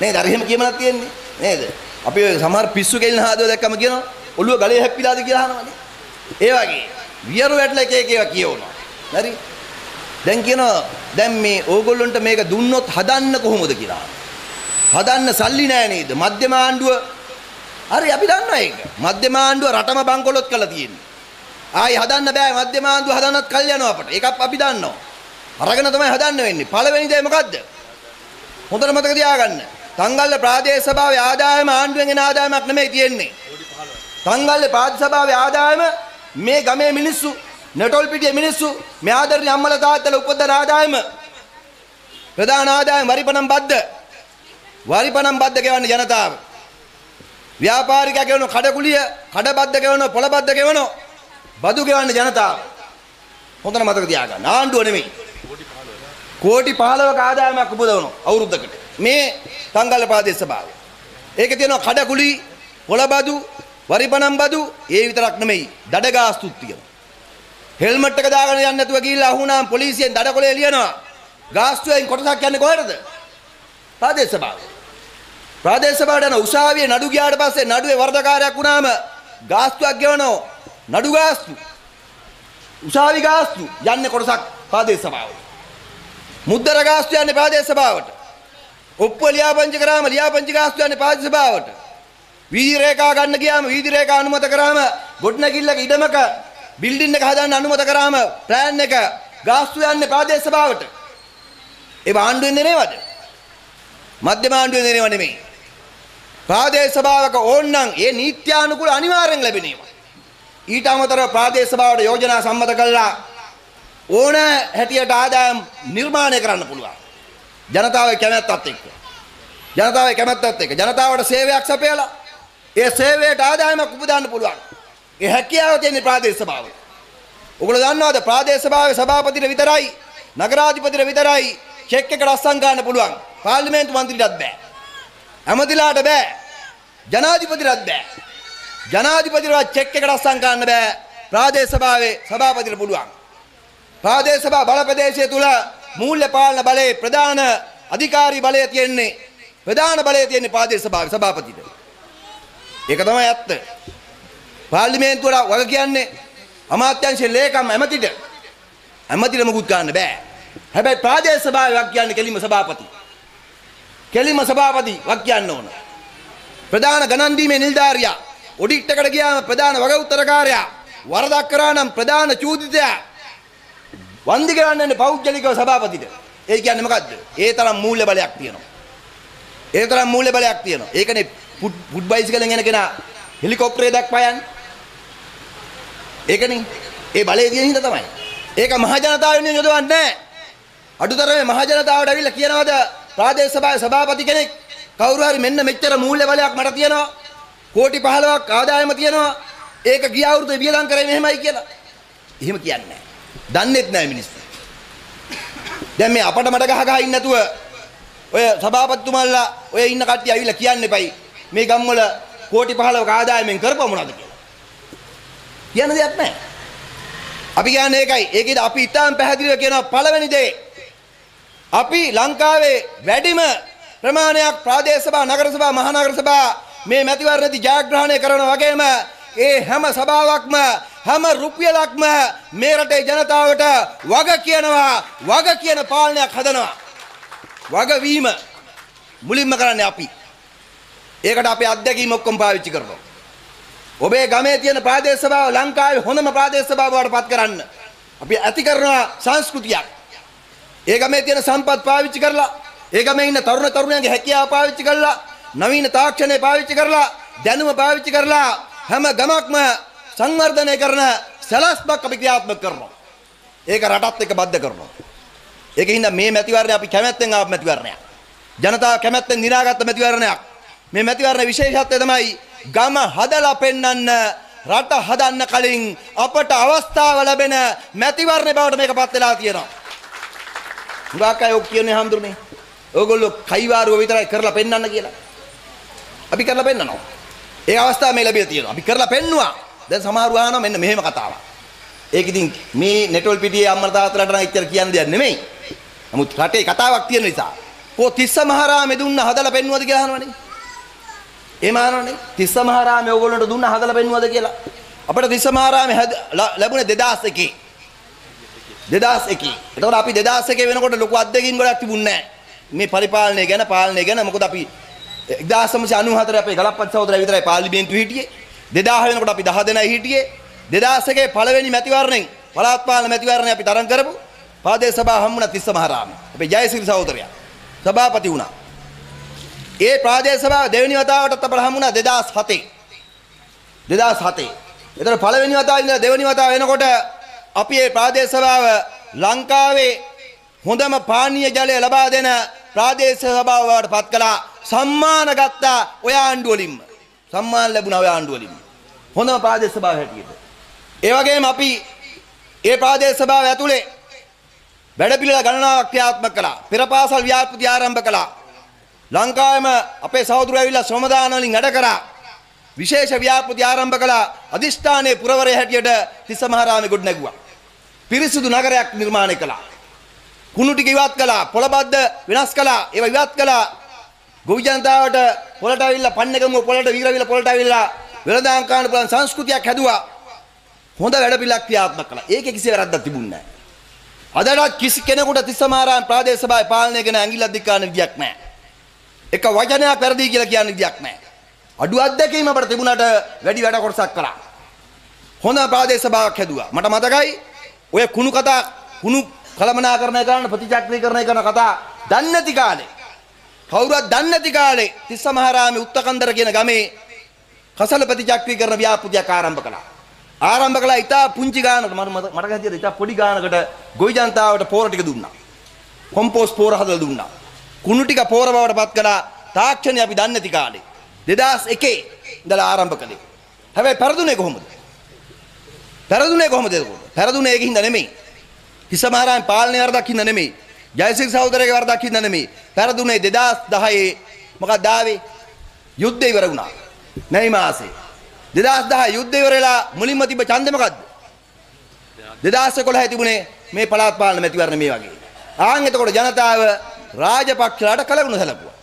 නේද? අර එහෙම කියමනක් තියෙන්නේ. නේද? අපි ඔය සමහර පිස්සු කෙලින හාදව දැක්කම කියනවා ඔළුව ගලේ හැප්පිලාද කියලා අහනවනේ. ඒ වගේ වියරු වැටලා එක එක ඒවා කියවනවා. හරි? දැන් කියනවා දැන් මේ ඕගොල්ලන්ට මේක දුන්නොත් හදන්න කොහොමද කියලා? හදන්න සල්ලි නෑ නේද? මධ්‍යම ආණ්ඩුව. හරි අපි දන්නවා ඒක. මධ්‍යම ආණ්ඩුව රටම බංකොලොත් කරලා තියෙන්නේ. ආයි හදන්න බෑ. මධ්‍යම ආණ්ඩුව හදන්නත් කල් යනවා අපට. ඒක අපි දන්නවා. අරගෙන තමයි හදන්න වෙන්නේ. පළවෙනි දේ මොකද්ද? හොඳට මතක තියාගන්න. තංගල්ල ප්‍රාදේශ සභාවේ ආදායම ආණ්ඩුවෙන් එන ආදායමක් නෙමෙයි තියෙන්නේ. තංගල්ල ප්‍රාදේශ සභාවේ ආදායම මේ ගමේ මිනිස්සු, නෙටොල් පිටියේ මිනිස්සු, මේ ආදරණීය අම්මලා තාත්තලා උපදින ආදායම ප්‍රධාන ආදායම වරිපණම් බද්ද. වරිපණම් බද්ද ගෙවන්නේ ජනතාව. ව්‍යාපාරිකයා ගෙවන කඩකුලිය, කඩබද්ද ගෙවන, පොළබද්ද ගෙවන බදු ගෙවන්නේ ජනතාව. හොඳට මතක තියාගන්න. ආණ්ඩුව නෙමෙයි. කෝටි 15ක ආදායමක් උපදවනවා අවුරුද්දකට. මේ තංගල්ල ප්‍රාදේශ සභාව. ඒකේ තියෙනවා කඩකුලි, පොළබදු, වරිපණම් බදු, ඒ විතරක් නෙමෙයි. දඩ ගාස්තුත් තියෙනවා. හෙල්මට් එක දාගෙන යන්න නැතුව ගිහිල්ලා අහුණාම පොලිසියෙන් දඩකොලේ ලියනවා. ගාස්තුවෙන් කොටසක් යන්නේ කොහෙටද? ප්‍රාදේශ සභාව. ප්‍රාදේශ සභාවට යන උසාවියේ නඩු ගියාට පස්සේ නඩුවේ වරදකාරයක් වුණාම ගාස්තුවක් ගෙවනවා. නඩු ගාස්තු. උසාවි ගාස්තු යන්නේ කොටසක් ප්‍රාදේශ සභාවට. මුද්දර ගාස්තු යන්නේ ප්‍රාදේශ සභාවට. ඔප්පුව ලියාපදිංචි කරාම ලියාපදිංචි ගාස්තු යන්නේ ප්‍රාදේශ සභාවට. වීදි රේඛා ගන්න ගියාම වීදි රේඛා අනුමත කරාම ගොඩනැගිල්ලක ඉඩමක බිල්ඩින් එක හදන්න අනුමත කරාම ප්ලෑන් එක ගාස්තු යන්නේ ප්‍රාදේශ සභාවට. ඒ ආණ්ඩුවෙන් දෙනේවද? මධ්‍යම ආණ්ඩුවෙන් දෙනේව නෙමෙයි. ප්‍රාදේශ සභාවක ඕන්නම් ඒ නීත්‍යානුකූල අනිවාර්යෙන් ලැබෙනවා. ඊට අමතරව ප්‍රාදේශ සභාවට යෝජනා සම්මත කළා ඕන හැටියට ආදායම් නිර්මාණය කරන්න පුළුවන්. ජනතාවගේ කැමැත්තත් එක්ක. ජනතාවගේ කැමැත්තත් එක්ක ජනතාවට සේවයක් සපයලා ඒ සේවයට ආදායමක් උපදවන්න පුළුවන්. ඒ හැකියාව තියෙන ප්‍රාදේශ සභාවේ. ඔගොල්ලෝ දන්නවද ප්‍රාදේශ සභාවේ සභාපතිට විතරයි නගරාධිපතිට විතරයි චෙක් එක රස්සම් ගන්න පුළුවන්. පාර්ලිමේන්තු මන්ත්‍රීටත් බෑ. ඇමතිලාට බෑ. ජනාධිපතිටත් බෑ. ජනාධිපතිට චෙක් එක රස්සම් ගන්න බෑ. ප්‍රාදේශ සභාවේ සභාපතිට පුළුවන්. ප්‍රාදේශ සභා බල ප්‍රදේශය තුල මූල්‍ය පාලන බලයේ ප්‍රධාන අධිකාරී බලය තියෙන්නේ ප්‍රධාන බලය තියෙන්නේ ප්‍රාදේශ සභාවේ සභාපතිට. ඒක තමයි ඇත්ත. පාර්ලිමේන්තුවට වග කියන්නේ අමාත්‍යංශයේ ලේකම් ඇමතිට. ඇමතිට මොකුත් ගන්න බෑ. හැබැයි ප්‍රාදේශ සභාවේ වග කියන්නේ කෙලිම සභාපති. කෙලිම සභාපති වග කියන්න ඕන. ප්‍රධාන ගණන් දීමේ නිලධාරියා ඔඩිට් එකට ගියාම ප්‍රධාන වග උත්තරකාරයා වරදක් කරා නම් ප්‍රධාන චූදිතයා වන්දි කරන්නේ පෞද්ගලිකව සභාපතිට. ඒ කියන්නේ මොකද්ද? ඒ තරම් මූල්‍ය බලයක් තියෙනවා. ඒ තරම් මූල්‍ය බලයක් තියෙනවා. ඒකනේ ෆුඩ් බයිසිකලෙන් එන කෙනා හෙලිකොප්ටරේ දක්වා යන්නේ. ඒකනේ. ඒ බලය තියෙන හින්දා තමයි. ඒක මහ ජනතාව වෙනුවෙන් යොදවන්නේ නැහැ. අඩුතරමේ මහ ජනතාවට ඇවිල්ලා කියනවාද ප්‍රාදේශ සභාවේ සභාපති කෙනෙක් කවුරු හරි මෙන්න මෙච්චර මූල්‍ය බලයක් මට තියෙනවා. කෝටි 15ක් ආදායම තියෙනවා. ඒක ගිය අවුරුද්දේ වියදම් කරේ මෙහෙමයි කියලා. එහෙම කියන්නේ නැහැ. දන්නෙත් නැහැ මිනිස්සු. දැන් මේ අපට මඩ ගහ ගහ ඉන්න නැතුව ඔය සභාපතිතුමල්ලා ඔය ඉන්න කට්ටිය ඇවිල්ලා කියන්න එපයි. මේ ගම්වල කෝටි 15ක ආදායමෙන් කරපුවා මොනවද කියලා. කියන්න දෙයක් නැහැ. අපි කියන්නේ ඒකයි. ඒකේද අපි ඉතාම පැහැදිලිව කියනවා පළවෙනි දේ. අපි ලංකාවේ වැඩිම ප්‍රමාණයක් ප්‍රාදේශ සභා, නගර සභා, මහනගර සභා මේ මැතිවරණදී ජයග්‍රහණය කරන වගේම ඒ හැම සභාවක්ම හැම රුපියලක්ම මේ රටේ ජනතාවට වග කියනවා වග කියන පාලනයක් හදනවා. වගවීම මුලින්ම කරන්නේ අපි. ඒකට අපේ අත්දැකීම් ඔක්කොම පාවිච්චි කරනවා. ඔබේ ගමේ තියෙන ප්‍රාදේශ සභාව ලංකාවේ හොඳම ප්‍රාදේශ සභාව බවට පත් කරන්න. අපි ඇති කරනවා සංස්කෘතියක්. ඒ ගමේ තියෙන සම්පත් පාවිච්චි කරලා ඒ ගමේ ඉන්න තරුණ තරුණයන්ගේ හැකියාව පාවිච්චි කරලා නවීන තාක්ෂණය පාවිච්චි කරලා දැනුම පාවිච්චි කරලා හැම ගමක්ම සංවර්ධනය කරන සැලැස්මක් අපි ක්‍රියාත්මක කරනවා. ඒක රටත් එක්ක බද්ධ කරනවා. ඒකින්ද මේ මැතිවරණය අපි කැමැත්තෙන් ආපු මැතිවරණයක්. ජනතාව කැමැත්තෙන් දිනාගත්ත මැතිවරණයක්. මේ මැතිවරණ විශේෂත්වය තමයි ගම හදලා පෙන්වන්න රට හදන්න කලින් අපට අවස්ථාව ලැබෙන මැතිවරණ බවට මේක පත් වෙලා තියෙනවා. හුඟක් අය ඔක් කියන්නේ හඳුරන්නේ. ඕගොල්ලෝ කයිවාරුව විතරයි කරලා පෙන්වන්න කියලා. අපි කරලා පෙන්නනවා. ඒ අවස්ථාව මේ ලැබිලා තියෙනවා. අපි කරලා පෙන්නුවා. දැන් සමහරව අහනවා මෙන්න මෙහෙම කතාවක්. ඒක ඉතින් මේ නෙටොල් පිටියේ අම්මලා තාත්තලාට නම් එච්චර කියන්න දෙයක් නෙමෙයි. නමුත් රටේ කතාවක් තියෙන නිසා. කෝ තිස්ස මහරාමේ දුන්න හදලා පෙන්නුවද කියලා අහනවනේ. එහෙම අහනවනේ. තිස්ස මහරාමේ ඕගොල්ලන්ට දුන්න හදලා පෙන්නුවද කියලා. අපිට තිස්ස මහරාමේ ලැබුණේ 2001. 2001. එතකොට අපි 2001 වෙනකොට ලොකු අත්දැකීම් ගොඩක් තිබුණේ නැහැ. මේ පරිපාලනය ගැන පාලනය ගැන මොකද අපි 1994 අපේ ගලප්පත් සහෝදරය විතරයි පාර්ලිමේන්තුවේ හිටියේ 2000 වෙනකොට අපි 10 දෙනයි හිටියේ. 2001 පළවෙනි මැතිවරණයෙන් පළාත් පාලන මැතිවරණය අපි තරම් කරපු ප්‍රාදේශ සභාව හම්බුණා තිස්ස මහරාමේ අපේ ජයසිරි සහෝදරයා. සභාපති වුණා. ඒ ප්‍රාදේශ සභාව දෙවෙනි වතාවටත් අපට හම්බුණා 2007 2007 එතන පළවෙනි වතාවේ ඉඳලා දෙවෙනි වතාව වෙනකොට අපි මේ ප්‍රාදේශ සභාව ලංකාවේ හොඳම පානීය ජලය ලබා දෙන ප්‍රාදේශ සභාව බවට පත් කළා. සම්මාන ගත්තා ඔය ආණ්ඩුව වලින්ම. සම්මාන ලැබුණා ඔය ආණ්ඩුව වලින්ම හොඳම ප්‍රාදේශ සභාව හැටියට. ඒ වගේම අපි ඒ ප්‍රාදේශ සභාව ඇතුලේ වැඩපිළිවෙල ගණනාවක් ක්‍රියාත්මක කළා. පෙරපාසල් ව්‍යාපෘති ආරම්භ කළා. ලංකාවේම අපේ සහෝදරයෝ ඇවිල්ලා ශ්‍රමදාන වලින් වැඩ කරා. විශේෂ ව්‍යාපෘති ආරම්භ කළා. අදිෂ්ඨානයේ පුරවරය හැටියට තිස්ස මහරාමේ ගොඩ නැගුවා පිරිසිදු නගරයක් නිර්මාණය කළා. කුණු ටික ඉවත් කළා. පොළබද්ද වෙනස් කළා. ඒවා ඉවත් කළා. ගොවි ජනතාවට පොළට අවිල්ලා පන්නේකම පොළට වීරවිල පොළට අවිල්ලා වෙළඳාම් කරන්න පුළුවන් සංස්කෘතියක් හැදුවා. හොඳ වැඩපිළිවෙලක් ක්‍රියාත්මක කළා. ඒකේ කිසි වැරද්දක් තිබුණේ නැහැ. අදටත් කිසි කෙනෙකුට තිස්සමාරාම ප්‍රාදේශ සභාවේ පාලනය ගැන ඇඟිල්ලක් දික් කරන්න විදියක් නැහැ. එක වචනයක් වැරදි කියලා කියන්න විදියක් නැහැ. අඩු අත්දැකීම අපිට තිබුණාට වැඩි වැඩ කොටසක් කළා. හොඳ ප්‍රාදේශ සභාවක් හැදුවා. මට මතකයි ඔය කුණු කතා කුණු කළමනාකරණය කරන්න ප්‍රතිචක්‍රීකරණය කරන කතා දන්නේ නැති කාලේ. කවුරුත් දන්නේ නැති කාලේ තිස්ස මහරාමේ උත්තකන්දර කියන ගමේ කසල ප්‍රතිචක්‍රීකරණ ව්‍යාපෘතියක් ආරම්භ කළා. ආරම්භ කළා ඉතා පුංචි ගානකට මට මට හැටියට ඉතා පොඩි ගානකට ගොවි ජනතාවට පෝර ටික දුන්නා. කොම්පෝස් පෝර හදලා දුන්නා. කුණු ටික පෝර බවට පත් කළා තාක්ෂණය අපි දන්නේ නැති කාලේ. 2001 ඉඳලා ආරම්භ කළේ. හැබැයි පෙරදුනේ කොහොමද? පෙරදුනේ කොහොමද ඒක? පෙරදුනේ ඒකින්ද නෙමෙයි. හිසමහරයන් පාලනය වරදක් හින්දා නෙමෙයි. ජයසිංහ සහෝදරගේ වරදක් හින්දා නෙමෙයි. පෙරදුනේ 2010 මොකක්ද ආවේ? යුද්ධය ඉවර වුණා. මැයි මාසේ. 2010 යුද්ධය ඉවර වෙලා මුලින්ම තිබ්බ ඡන්දෙ මොකද්ද? 2011 තිබුණේ මේ පළාත් පාලන මැතිවරණ මේ වගේ. ආන් එතකොට ජනතාව රාජපක්ෂලාට කලගුණ සැලකුවා.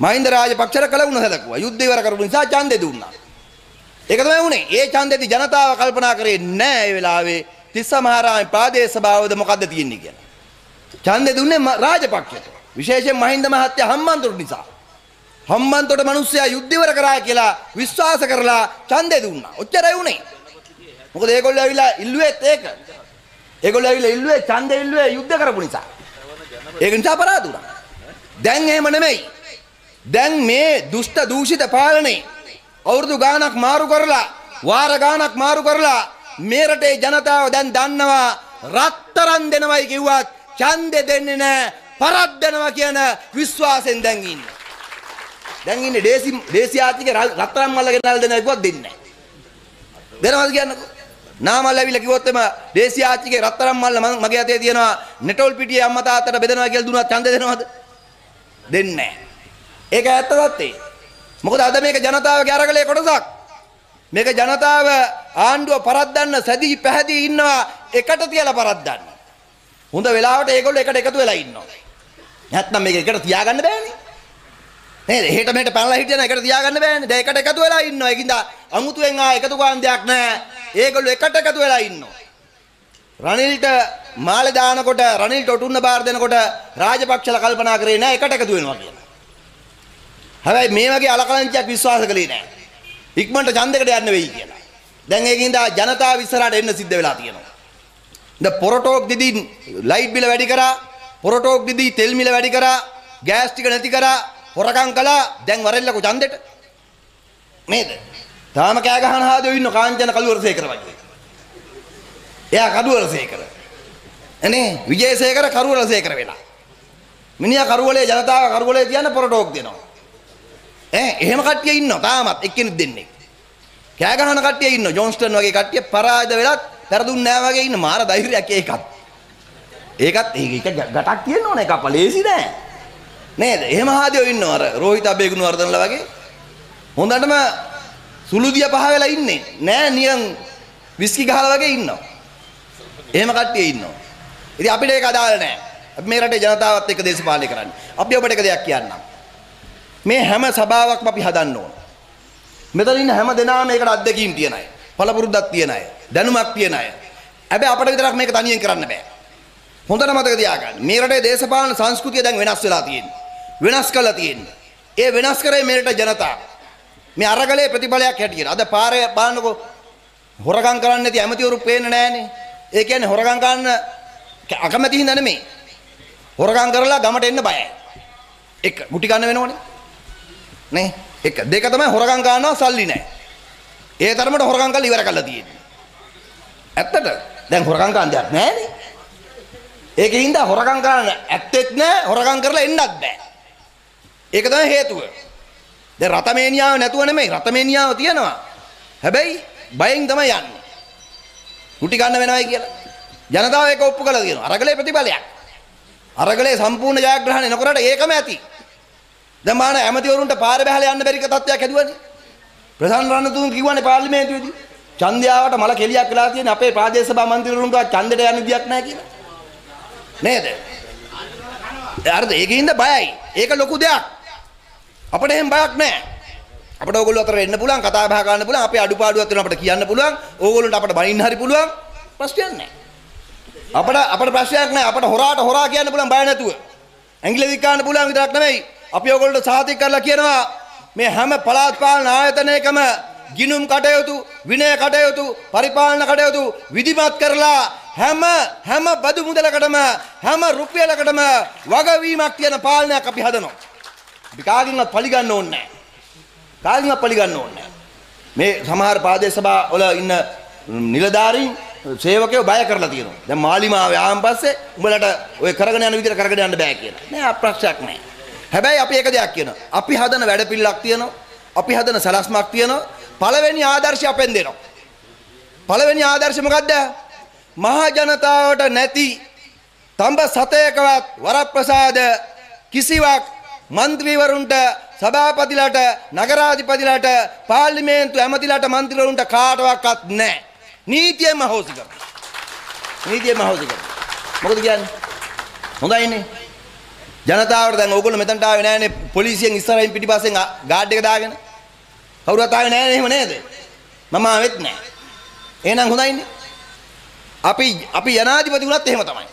මහින්ද රාජපක්ෂට කලගුණ සැලකුවා. යුද්ධය ඉවර කරපු නිසා ඡන්දෙ දුන්නා. ඒක තමයි වුණේ. ඒ ඡන්දෙදි ජනතාව කල්පනා කරේ නැහැ ඒ වෙලාවේ තිස්ස මහරාමේ ප්‍රාදේශ සභාවද මොකද්ද තියෙන්නේ කියලා. ඡන්දෙ දුන්නේ රාජපක්ෂයට. විශේෂයෙන් මහින්ද මහත්තයා හම්බන්තොට නිසා. හම්බන්තොට මිනිස්සයා යුද්ධ ඉවර කරා කියලා විශ්වාස කරලා ඡන්දෙ දුන්නා. ඔච්චරයි උනේ. මොකද ඒගොල්ලෝ ඇවිල්ලා ඉල්ලුවෙත් ඒක. ඒගොල්ලෝ ඇවිල්ලා ඉල්ලුවේ ඡන්දෙ ඉල්ලුවේ යුද්ධ කරපු නිසා. ඒක නිසා අපරාධ වුණා. දැන් එහෙම නෙමෙයි. දැන් මේ දුෂ්ට දූෂිත පාලනේ අවුරුදු ගාණක් මාරු කරලා වාර ගාණක් මාරු කරලා මේ රටේ ජනතාව දැන් දන්නවා රත්තරන් දෙනවයි කිව්වත් ඡන්දෙ දෙන්නේ නැහැ පරද්දනවා කියන විශ්වාසෙන් දැන් ඉන්නේ. දැන් ඉන්නේ දේසි දේසියාතික රත්තරන් මල්ල ගෙනල්ලා දෙනවා කිව්වත් දෙන්නේ නැහැ. දෙනවද කියන්නකෝ? නාමල් ඇවිල්ලා කිව්වොත් එම දේසියාතිකේ රත්තරන් මල්ල මගේ අතේ තියෙනවා නෙටෝල් පිටියේ අම්මා තාත්තට බෙදනවා කියලා දුන්නා ඡන්දෙ දෙනවද? දෙන්නේ නැහැ. ඒක ඇත්ත තත්ත්වේ. මොකද අද මේක ජනතාවගේ අරගලයේ කොටසක්. මේක ජනතාව ආණ්ඩුව පරද්දන්න සැදී පැහැදී ඉන්නවා එකට තියලා පරද්දන්න. හොඳ වෙලාවට ඒගොල්ලෝ එකට එකතු වෙලා ඉන්නවා. නැත්නම් මේක එකට තියාගන්න බෑනේ. නේද? එහෙට මෙහෙට පැනලා හිටියන එකට තියාගන්න බෑනේ. දැන් එකට එකතු වෙලා ඉන්නවා. ඒකින්ද අමුතුවෙන් ආ එකතු ගන්න දෙයක් නැහැ. ඒගොල්ලෝ එකට එකතු වෙලා ඉන්නවා. රනිල්ට මාළේ දානකොට රනිල්ට ඔටුන්න බාර දෙනකොට රාජපක්ෂලා කල්පනා කරේ නැහැ එකට එකතු වෙනවා කියලා. හැබැයි මේ වගේ අලකලංචයක් විශ්වාස කළේ නැහැ. ඉක්මනට ඡන්දයකට යන්න වෙයි කියලා. දැන් ඒකින්ද ජනතාව ඉස්සරහට එන්න සිද්ධ වෙලා තියෙනවා. ද පොරටෝක් දිදී ලයිට් බිල වැඩි කරා, පොරටෝක් දිදී තෙල් මිල වැඩි කරා, ගෑස් ටික නැති කරා, හොරකම් කළා. දැන් වරෙල්ලකෝ ඡන්දෙට. නේද? තාම කෑ ගහන හාදෝ ඉන්න කාංචන කළුවරසේකර වගේ. එයා කඩුවරසේකර. එනේ විජේසේකර කරුවලසේකර වෙලා. මිනිහා කරුවලේ ජනතාව කරුවලේ තියන්න පොරටෝක් දෙනවා. ඈ එහෙම කට්ටිය ඉන්නවා තාමත් එක්කෙනෙක් දෙන්නේ. කෑ ගහන කට්ටිය ඉන්නවා ජොන්ස්ටන් වගේ කට්ටිය පරාජය වෙලත් පෙරදුන්නේ නැහැ වගේ ඉන්න මාර ධෛර්යයක් ඒකත්. ඒකත් ඒක ගටක් තියෙන්න ඕන එක පලේසි නෑ. නේද? එහෙම හාදියෝ ඉන්නවා අර රෝහිත අබේගුණ වර්ධනලා වගේ. හොඳටම සුළුදිය පහ වෙලා ඉන්නේ. නෑ නියන් විස්කි ගහලා වගේ ඉන්නවා. එහෙම කට්ටිය ඉන්නවා. ඉතින් අපිට ඒක අදාළ නෑ. අපි මේ රටේ ජනතාවත් එක්ක දේශපාලනය කරන්නේ. අපි ඔබට එක දෙයක් කියන්නම්. මේ හැම සභාවක්ම අපි හදන්න ඕන. මෙතන ඉන්න හැම දෙනාම මේකට අත්දැකීම් තියන අය. පළපුරුද්දක් තියන අය. දැනුමක් තියන අය. හැබැයි අපිට විතරක් මේක තනියෙන් කරන්න බෑ. හොඳට මතක තියාගන්න. මේ රටේ දේශපාලන සංස්කෘතිය දැන් වෙනස් වෙලා තියෙන්නේ. වෙනස් කරලා තියෙන්නේ. ඒ වෙනස් කරේ මේ රට ජනතාව. මේ අරගලේ ප්‍රතිඵලයක් හැටියට. අද පාරේ බලන්නකෝ හොරගම් කරන්නේ නැති ඇමතිවරු පේන්නේ නැහනේ. ඒ කියන්නේ හොරගම් කරන්න අකමැති හින්දා නෙමෙයි. හොරගම් කරලා ගමට එන්න බයයි. එක ගුටි ගන්න වෙනවනේ. නේ? එක දෙක තමයි හොරගම් ගන්නවා සල්ලි නැහැ. ඒ තරමට හොරගම් කරලා ඉවර කරලා තියෙන්නේ. ඇත්තට දැන් හොරගම් ගන්න දෙයක් නැහනේ. ඒකින්ද හොරකම් කරන්න ඇත්තෙත් නෑ හොරකම් කරලා එන්නත් බෑ. ඒක තමයි හේතුව. දැන් රතමේනියාව නැතුව නෙමෙයි රතමේනියාව තියෙනවා. හැබැයි බයෙන් තමයි යන්නේ. මුටි ගන්න වෙනවයි කියලා. ජනතාව ඒක ඔප්පු කළා කියනවා. අරගලේ ප්‍රතිඵලයක්. අරගලේ සම්පූර්ණ ජයග්‍රහණය නොකරට ඒකම ඇති. දැන් මාන ඇමතිවරුන්ට පාර බැහැලා යන්න බැරි තත්ත්වයක් හැදුවනේ. ප්‍රධාන රණතුංග කිව්වනේ පාර්ලිමේන්තුවේදී. ඡන්දයාවට මල කෙලියක් වෙලා තියෙන අපේ ප්‍රාදේශ සභා මන්ත්‍රීවරුන්ට ඡන්දෙට යන්න විදියක් නැහැ කියලා. නේද? හරිද? ඒකින්ද බයයි. ඒක ලොකු දෙයක්. අපිට එහෙම බයක් නැහැ. අපිට ඕගොල්ලෝ අතර එන්න පුළුවන්, කතා බහ කරන්න පුළුවන්, අපේ අඩුපාඩුවක් තියෙනවා අපිට කියන්න පුළුවන්. ඕගොල්ලන්ට අපිට බනින්න හරි පුළුවන්. ප්‍රශ්නයක් නැහැ. අපිට අපිට ප්‍රශ්නයක් නැහැ. අපිට හොරාට හොරා කියන්න පුළුවන් බය නැතුව. ඇඟිලි දික් ගන්න පුළුවන් විතරක් නෙමෙයි. අපි ඕගොල්ලන්ට සාතික කරලා කියනවා මේ හැම පළාත් පාලන ආයතනයකම ගිනුම් කටයුතු විනය කටයුතු පරිපාලන කටයුතු විධිමත් කරලා හැම හැම බදු මුදලකටම හැම රුපියලකටම වගවීමක් තියෙන පාලනයක් අපි හදනවා. අපි කාගෙන්වත් පරිගන්න ඕනේ නැහැ. කාගෙන්වත් පරිගන්න ඕනේ නැහැ. මේ සමහර ප්‍රාදේශ සභා වල ඉන්න නිලධාරීන් සේවකයෝ බය කරලා තියෙනවා. දැන් මාලිමාවේ ආවන් පස්සේ උඹලට ඔය කරගෙන යන විදිහට කරගෙන යන්න බෑ කියලා. නෑ අප්‍රශ්නයක් නෑ. හැබැයි අපි එක දෙයක් කියනවා. අපි හදන වැඩපිළිවෙලක් තියෙනවා. අපි හදන සලස්මක් තියෙනවා. පළවෙනි ආදර්ශය අපෙන් දෙනවා. පළවෙනි ආදර්ශය මොකද්ද? මහා ජනතාවට නැති තඹ සතයකවත් වරප්‍රසාද කිසිවක් മന്ത്രിවරුන්ට සභාපතිලට නගරාධිපතිලට පාර්ලිමේන්තු ඇමතිලට മന്ത്രിවරුන්ට කාටවත් නැහැ. නීතියම හොසි කරනවා. නීතියම හොසි කරනවා. මොකද කියන්නේ? හොඳයිනේ. ජනතාවට දැන් ඕගොල්ලෝ මෙතනට ආවේ නැහැනේ පොලිසියෙන් ඉස්සරහින් පිටිපස්සෙන් ගාඩ් එක දාගෙන. කවුරුත් ආවේ නැහැ එහෙම නේද? මම ආවෙත් නැහැ. එහෙනම් හොඳයිනේ. අපි අපි ජනාධිපති වුණත් එහෙම තමයි.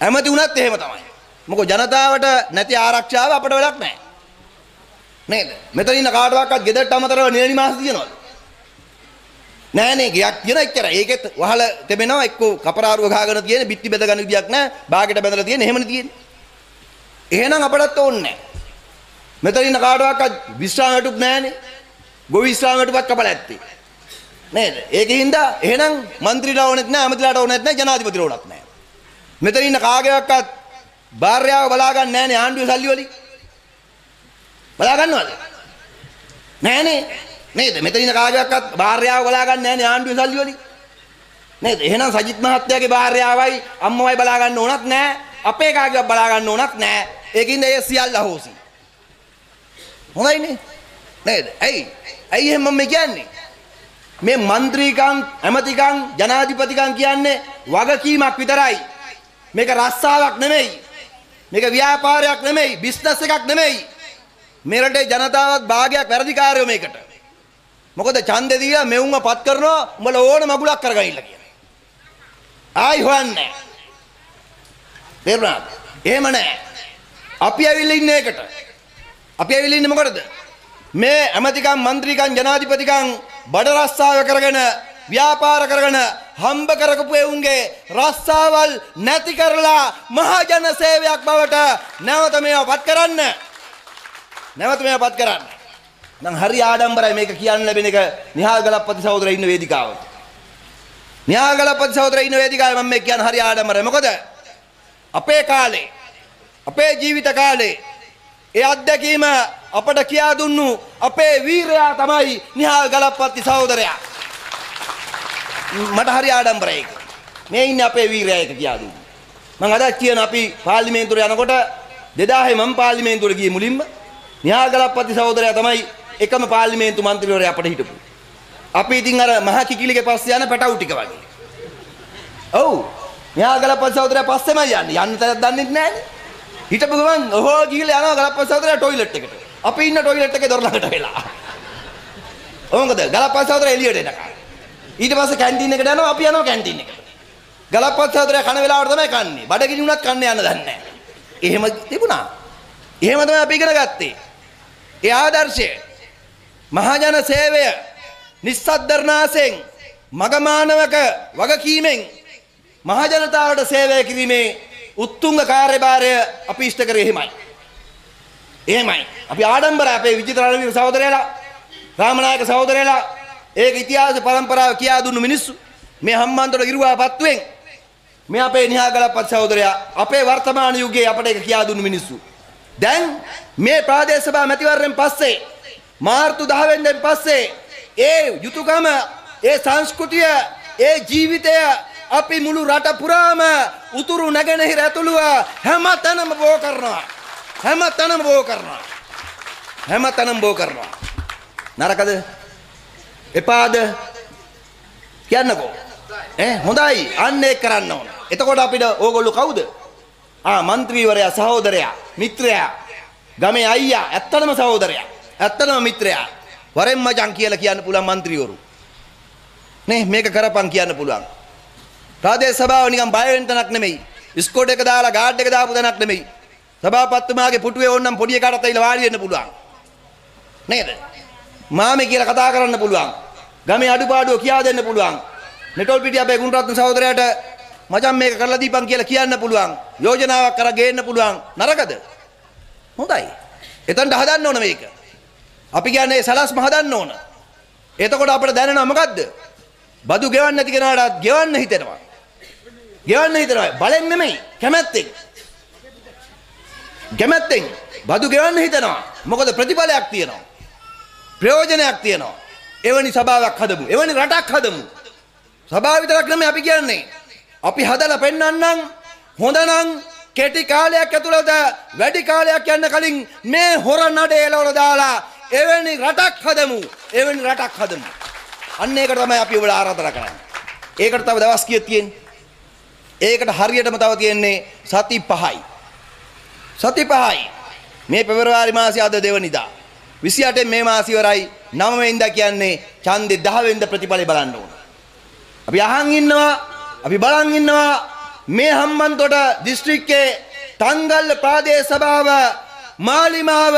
ඇමති වුණත් එහෙම තමයි. මොකද ජනතාවට නැති ආරක්ෂාව අපිට වෙලක් නැහැ. නේද? මෙතන ඉන්න කාටවත් ගෙදරට අමතරව නිල නිවාස තියනවද? නෑනේ ගයක් තියෙන එච්චර. ඒකෙත් වහල තෙමෙනවා එක්ක කපරාරුව ගහගෙන තියෙන බිත්ති බෙද ගන්න විදියක් නැහැ. බාගෙට බැඳලා තියෙන එහෙමනේ තියෙන්නේ. එහෙනම් අපටත් ඕන්නේ මෙතන ඉන්න කාටවත් විශ්‍රාම වැටුප් නැහනේ. ගොවි විශ්‍රාම වැටුපක් කපලා ඇත්තේ. නේද? ඒකින්ද එහෙනම් മന്ത്രിලා ඕනෙත් නැහැ, අමතිලාට ඕනෙත් නැහැ, ජනාධිපතිලා ඕනත් නැහැ. මෙතන ඉන්න කාගේවත් භාර්යාව බලා ගන්න නැහනේ ආණ්ඩුවේ සල්ලි වලින්. බලා ගන්නවද? නැහනේ. නේද? මෙතන ඉන්න කාගේවත් භාර්යාව බලා ගන්න නැහනේ ආණ්ඩුවේ සල්ලි වලින්. නේද? එහෙනම් සජිත් මහත්තයාගේ භාර්යාවයි අම්මවයි බලා ගන්න ඕනත් නැහැ. අපේ කාගේවත් බලා ගන්න ඕනත් නැහැ. ඒකින් ඇය සියල්ල අහෝසි. හොඳයිනේ. නේද? ඇයි? ඇයි එහෙම මම කියන්නේ? මේ മന്ത്രിකම්, ඇමතිකම්, ජනාධිපතිකම් කියන්නේ වගකීමක් විතරයි. මේක රස්සාවක් නෙමෙයි. මේක ව්‍යාපාරයක් නෙමෙයි, බිස්නස් එකක් නෙමෙයි. මේ රටේ ජනතාවත් භාගයක් වැඩිකාරයෝ මේකට. මොකද ඡන්දේ දීලා මෙවුන්ව පත් කරනවා උඹලා ඕන මගුලක් කරගන්න කියලා. ආයි හොයන්නේ. තේරුණාද? එහෙම නැහැ. අපි ඇවිල්ලා ඉන්නේ ඒකට. අපි ඇවිල්ලා ඉන්නේ මොකටද? මේ ඇමතිකම් മന്ത്രിකම් ජනාධිපතිකම් බඩ රස්සාව කරගෙන ව්‍යාපාර කරගෙන හම්බ කරකපු එවුන්ගේ රස්සාවල් නැති කරලා මහජන සේවයක් බවට නැවත මේවපත් කරන්න. නැවත මේවපත් කරන්න. නම් හරි ආඩම්බරයි මේක කියන්න ලැබෙන එක නිහාල් ගලප්පති සහෝදරයා ඉන්න වේදිකාවට. නිහාල් ගලප්පති සහෝදරයා ඉන්න වේදිකාවේ මම මේ කියන්නේ හරි ආඩම්බරයි. මොකද අපේ කාලේ අපේ ජීවිත කාලේ ඒ අත්දැකීම අපට කියා දුන්නු අපේ වීරයා තමයි නිහාල් ගලප්පති සහෝදරයා. මට හරි ආඩම්බරයි ඒක. මේ ඉන්නේ අපේ වීරයා ඒක කියා දුන්නු. මම අද කියන අපි පාර්ලිමේන්තුවට යනකොට 2000 මම පාර්ලිමේන්තුවට ගියේ මුලින්ම නිහාල් ගලප්පති සහෝදරයා තමයි එකම පාර්ලිමේන්තු මන්ත්‍රීවරයා අපට හිටපු. අපි ඉතින් අර මහ කිකිලිගේ පස්සේ යන පැටවු ටික වගේ. ඔව්. මෙහා ගලපත් සහෝදරයා පස්සෙමයි යන්නේ. යන්න තැනක් දන්නේ නැහැ. හිටපු ගමන් ඔහෝ ගිහිල්ලා යනවා ගලප්පස් සහෝදරයා টয়ලට් එකට. අපි ඉන්න টয়ලට් එකේ දොර ළඟට වෙලා. ඕංගද ගලප්පස් සහෝදරයා එළියට එනකන්. ඊට පස්සේ කැන්ටීන් එකට යනවා අපි යනවා කැන්ටීන් එකට. ගලප්පස් සහෝදරයා කන වෙලාවට තමයි කන්නේ. බඩගිනි වුණත් කන්න යන්න දන්නේ නැහැ. එහෙම තිබුණා. එහෙම තමයි අපි ඉගෙන ගත්තේ. ඒ ආදර්ශය මහජන සේවය නිස්සද්දර්නාසෙන් මගමානවක වගකීමෙන් මහජනතාවට සේවය කිරීමේ උත්තුංග කාර්යභාරය අපි ඉෂ්ට කරේ එහෙමයි. එහෙමයි. අපි ආඩම්බර අපේ විජිත රණවීර සහෝදරයලා රාමනායක සහෝදරයලා ඒක ඉතිහාස පරම්පරාව කියා දුන්නු මිනිස්සු මේ හම්බන්තොට ගිරුවා පත්තුවෙන් මේ අපේ නිහාගලපත් සහෝදරයා අපේ වර්තමාන යුගයේ අපට ඒක කියා දුන්නු මිනිස්සු. දැන් මේ ප්‍රාදේශ සභා මැතිවරණයෙන් පස්සේ මාර්තු 10 වෙනිදාන් පස්සේ ඒ යුතුයකම ඒ සංස්කෘතිය ඒ ජීවිතය අපි මුළු රට පුරාම උතුරු නැගෙනහිර ඇතුළුව හැම තැනම බෝ කරනවා. හැම තැනම බෝ කරනවා. හැම තැනම බෝ කරනවා. නරකද? එපාද? කියන්නකෝ. ඈ හොඳයි. අන්න ඒක කරන්න ඕන. එතකොට අපිට ඕගොල්ලෝ කවුද? ආ മന്ത്രിවරයා සහෝදරයා, මිත්‍රයා, ගමේ අයියා, ඇත්තටම සහෝදරයා. ඇත්තටම මිත්‍රයා. වරෙන් මචං කියලා කියන්න පුළුවන් മന്ത്രിවරු. නේ මේක කරපන් කියන්න පුළුවන්. ප්‍රාදේශ සභාව නිකන් බය වෙන තැනක් නෙමෙයි. ඉස්කෝට් එක දාලා ගාඩ් එක දාපු තැනක් නෙමෙයි. සභාපතිතුමාගේ පුටුවේ ඕන්නම් පොඩි එකාටත් ඇවිල්ලා වාඩි වෙන්න පුළුවන්. නේද? මාමේ කියලා කතා කරන්න පුළුවන්. ගමේ අඩුපාඩුව කියා දෙන්න පුළුවන්. නෙටොල් පිටිය අපේ ගුණරත්න සහෝදරයාට මචං මේක කරලා දීපන් කියලා කියන්න පුළුවන්. යෝජනාවක් කර ගේන්න පුළුවන්. නරකද? හොඳයි. එතනට හදන්න ඕන මේක. අපි කියන්නේ සලස්ම හදන්න ඕන. එතකොට අපිට දැනෙනවා මොකද්ද? බදු ගෙවන්න නැති කෙනාට ගෙවන්න හිතෙනවා. ගෙවන්න හිතනවා බලෙන් නෙමෙයි. කැමැත්තෙන්. කැමැත්තෙන්. බදු ගෙවන්න හිතනවා. මොකද ප්‍රතිඵලයක් තියෙනවා. ප්‍රයෝජනයක් තියෙනවා. එවැනි සභාවක් හදමු. එවැනි රටක් හදමු. සභාව විතරක් නෙමෙයි අපි කියන්නේ. අපි හදලා පෙන්වන්නම් හොඳනම් කෙටි කාලයක් ඇතුළත වැඩි කාලයක් යන්න කලින් මේ හොර නඩේ එලවල දාලා එවැනි රටක් හදමු. එවැනි රටක් හදමු. අන්න ඒකට තමයි අපි ඔබට ආරාධනා කරන්නේ. ඒකට තව දවස් කීයක් තියෙන්නේ? ඒකට හරියටම තව තියෙන්නේ සති පහයි. සති පහයි. මේ පෙබරවාරි මාසය අද දෙවනිදා. 28 මේ මාසය ඉවරයි 9 වෙනිදා කියන්නේ ඡන්දේ 10 වෙනිදා ප්‍රතිඵලය බලන්න ඕන. අපි අහන් ඉන්නවා අපි බලන් ඉන්නවා මේ හම්බන්තොට දිස්ත්‍රික්කයේ තංගල්ල ප්‍රාදේශ සභාව මාලිමාව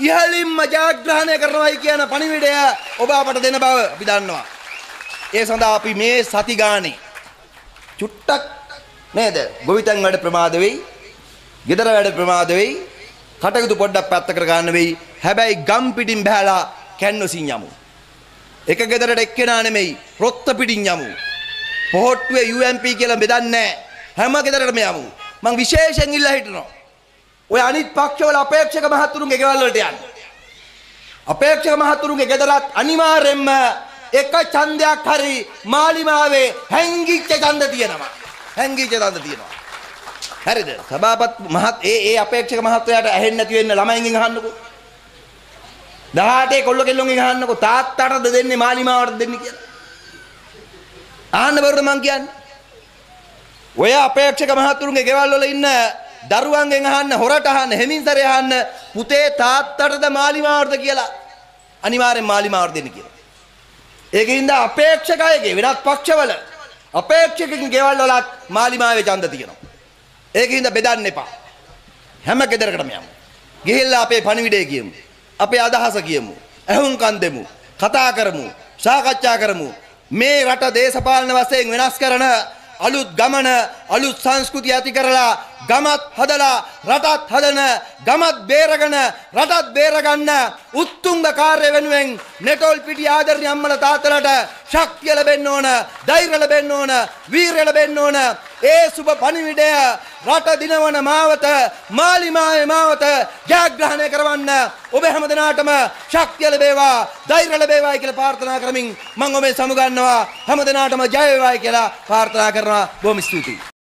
ඉහළින්ම ජයග්‍රහණය කරනවායි කියන පණිවිඩය ඔබ අපට දෙන බව අපි දන්නවා. ඒ සඳහා අපි මේ සති ගානේ චුට්ටක් නේද? ගොවිතැන් වැඩ ප්‍රමාද වෙයි. ගෙදර වැඩ ප්‍රමාද වෙයි. කටයුතු පොඩ්ඩක් පැත්ත කර ගන්න වෙයි. හැබැයි ගම් පිටින් බහැලා කැන්වසින් යමු. එක ගෙදරට එක්කෙනා නෙමෙයි රොත්ත පිටින් යමු. පොහොට්ටුවේ UMP කියලා බෙදන්නේ හැම ගෙදරටම යමු. මං විශේෂයෙන් ඉල්ලා හිටනවා. ඔය අනිත් පක්ෂවල අපේක්ෂක මහතුරුන්ගේ ගෙවල් වලට යන්න. අපේක්ෂක මහතුරුන්ගේ ගෙදරත් අනිවාර්යෙන්ම එක ඡන්දයක් හරි මාලිමාවේ හැංගිච්ච ඡන්ද තියෙනවා. හැංගිච්ච ඡන්ද තියෙනවා. හරිද? සභාපත් මහත් ඒ ඒ අපේක්ෂක මහත්වයාට ඇහෙන්නේ නැති වෙන්න ළමයින්ගෙන් අහන්නකෝ. 18 කොල්ල කෙල්ලොන්ගෙන් අහන්නකෝ තාත්තාටද දෙන්නේ මාලිමාවටද දෙන්නේ කියලා. අහන්න බරුද මං කියන්නේ. ඔය අපේක්ෂක මහතුරුන්ගේ ගෙවල් වල ඉන්න දරුවන්ගෙන් අහන්න හොරට අහන්න හෙමින්තරේ අහන්න පුතේ තාත්තටද මාලිමාවටද කියලා අනිවාර්යෙන් මාලිමාවට දෙන්න කියලා. ඒකින්ද අපේක්ෂක අයගේ වෙනත් පක්ෂවල අපේක්ෂකකින් ගෙවල් වලත් මාලිමාවේ ඡන්ද තියෙනවා. ඒකින්ද බෙදන්න එපා. හැම ගෙදරකටම යමු. ගිහිල්ලා අපේ පණිවිඩය කියමු. අපේ අදහස කියමු. ඇහුම්කන් දෙමු. කතා කරමු. සාකච්ඡා කරමු. මේ රට දේශපාලන වශයෙන් වෙනස් කරන අලුත් ගමන අලුත් සංස්කෘතිය ඇති කරලා ගමත් හදලා රටත් හදන ගමත් බේරගෙන රටත් බේරගන්න උත්තුංග කාර්ය වෙනුවෙන් නෙටොල් පිටි ආදරණීය අම්මලා තාත්තලාට ශක්තිය ලැබෙන්න ඕන ධෛර්ය ලැබෙන්න ඕන වීරිය ලැබෙන්න ඕන. ඒ සුබ පණිවිඩය රට දිනවන මාවත මාලිමාවේ මාවත ජයග්‍රහණය කරවන්න ඔබ හැම දෙනාටම ශක්තිය ලැබේවා ධෛර්ය ලැබේවායි කියලා ප්‍රාර්ථනා කරමින් මම ඔබේ සමුගන්නවා හැම දෙනාටම ජය වේවායි කියලා ප්‍රාර්ථනා කරනවා. බොහොම ස්තුතියි.